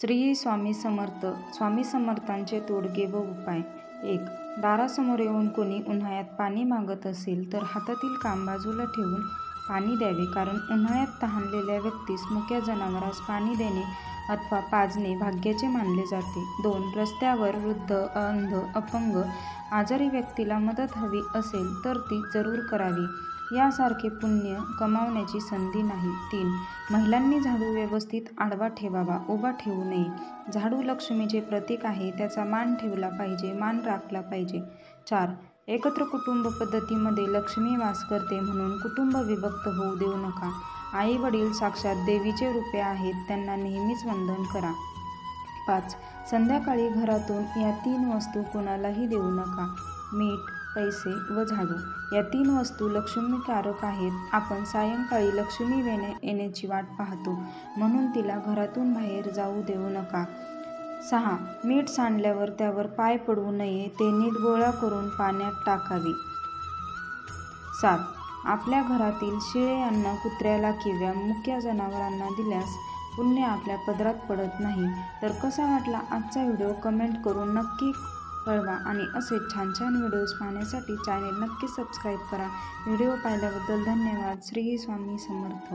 श्री स्वामी समर्थ. स्वामी समर्थांचे तोडगे व उपाय. एक दारासमोर येऊन कोणी उन्हाळ्यात पाणी मागत असेल तर हातातील काम बाजूला ठेवून पाणी द्यावे. कारण उन्हाळ्यात तहानलेल्या व्यक्तीस मुक्या जनावरास पाणी देणे अथवा पाजणे भाग्याचे मानले जाते. दोन रस्त्यावर वृद्ध अंध अपंग आजारी व्यक्तीला मदत हवी असेल तर ती जरूर करावी. यासारखे पुण्य कमावण्याची संधी नाही. तीन महिलांनी झाडू व्यवस्थित आडवा ठेवावा उभा ठेवू नये. झाडू लक्ष्मीचे प्रतीक आहे त्याचा मान ठेवला पाहिजे मान राखला पाहिजे. चार एकत्र कुटुंब पद्धतीमध्ये लक्ष्मी वास करते म्हणून कुटुंब विभक्त होऊ देऊ नका. आई वडील साक्षात देवीचे रूपे आहेत त्यांना नेहमीच वंदन करा. पाच संध्याकाळी घरातून या तीन वस्तू कोणालाही देऊ नका. मीठ पैसे व झाडू. या तीन वस्तू लक्ष्मीकारक आहेत. आपण सायंकाळी लक्ष्मी येणे येण्याची वाट पाहतो. म्हणून तिला घरातून बाहेर जाऊ देऊ नका. सहा मीठ सांडल्यावर त्यावर पाय पडू नये. ते नीट गोळा करून पाण्यात टाकावे. सात आपल्या घरातील शिळे अन्न कुत्र्याला किंवा मुक्या जनावरांना दिल्यास पुण्य आपल्या पदरात पडत नाही. तर कसा वाटला आजचा व्हिडिओ कमेंट करून नक्की कळवा आणि असे छान छान व्हिडिओज पाहण्यासाठी चॅनेल नक्की सबस्क्राईब करा. व्हिडिओ पाहिल्याबद्दल धन्यवाद. श्री स्वामी समर्थ.